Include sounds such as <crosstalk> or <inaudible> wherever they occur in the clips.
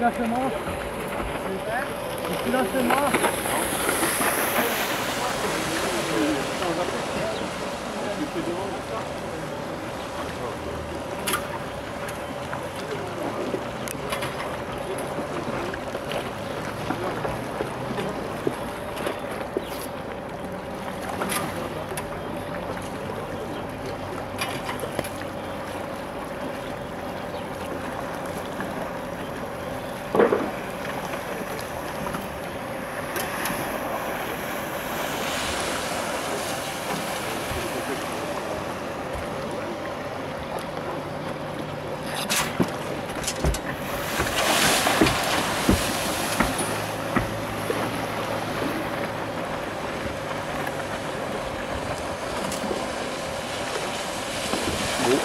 行きらせます。行せます。La semence.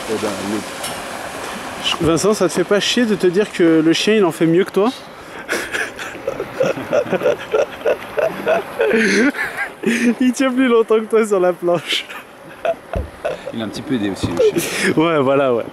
Eh ben, le- Vincent, ça te fait pas chier de te dire que le chien il en fait mieux que toi <laughs> Il tient plus longtemps que toi sur la planche. Il a un petit peu aidé aussi le chien. Ouais, voilà, ouais.